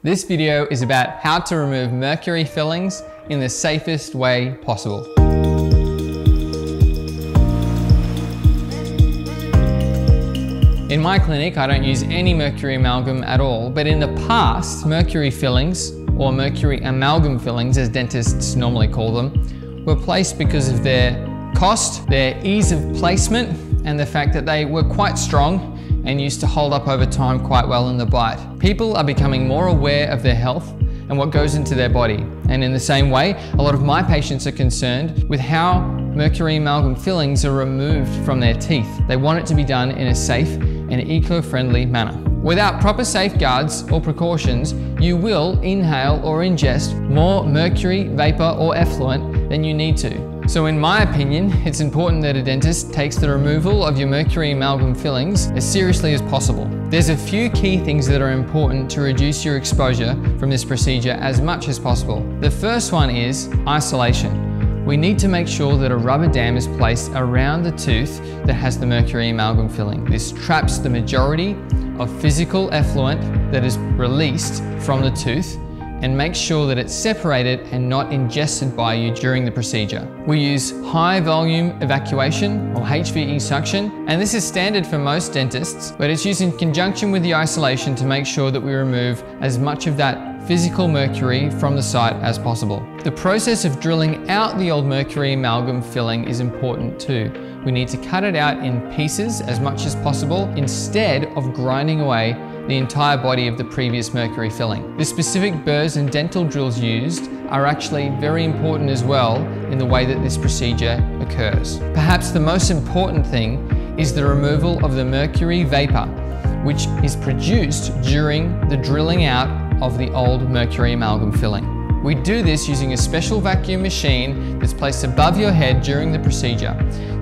This video is about how to remove mercury fillings in the safest way possible. In my clinic, I don't use any mercury amalgam at all, but in the past, mercury fillings, or mercury amalgam fillings as dentists normally call them, were placed because of their cost, their ease of placement, and the fact that they were quite strong and used to hold up over time quite well in the bite. People are becoming more aware of their health and what goes into their body. And in the same way, a lot of my patients are concerned with how mercury amalgam fillings are removed from their teeth. They want it to be done in a safe and eco-friendly manner. Without proper safeguards or precautions, you will inhale or ingest more mercury, vapor or effluent than you need to. So in my opinion, it's important that a dentist takes the removal of your mercury amalgam fillings as seriously as possible. There's a few key things that are important to reduce your exposure from this procedure as much as possible. The first one is isolation. We need to make sure that a rubber dam is placed around the tooth that has the mercury amalgam filling. This traps the majority of physical effluent that is released from the tooth and make sure that it's separated and not ingested by you during the procedure. We use high volume evacuation or HVE suction, and this is standard for most dentists, but it's used in conjunction with the isolation to make sure that we remove as much of that physical mercury from the site as possible. The process of drilling out the old mercury amalgam filling is important too. We need to cut it out in pieces as much as possible instead of grinding away the entire body of the previous mercury filling. The specific burrs and dental drills used are actually very important as well in the way that this procedure occurs. Perhaps the most important thing is the removal of the mercury vapor, which is produced during the drilling out of the old mercury amalgam filling. We do this using a special vacuum machine that's placed above your head during the procedure.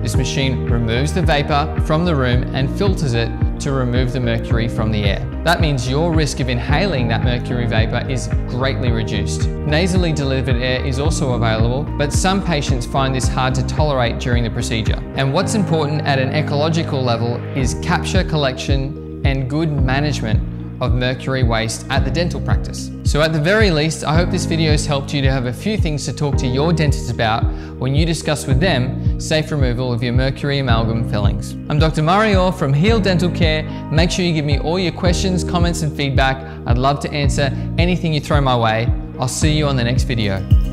This machine removes the vapor from the room and filters it to remove the mercury from the air. That means your risk of inhaling that mercury vapor is greatly reduced. Nasally delivered air is also available, but some patients find this hard to tolerate during the procedure. And what's important at an ecological level is capture, collection, and good management of mercury waste at the dental practice. So at the very least, I hope this video has helped you to have a few things to talk to your dentist about when you discuss with them safe removal of your mercury amalgam fillings. I'm Dr. Orr from Heal Dental Care. Make sure you give me all your questions, comments and feedback. I'd love to answer anything you throw my way. I'll see you on the next video.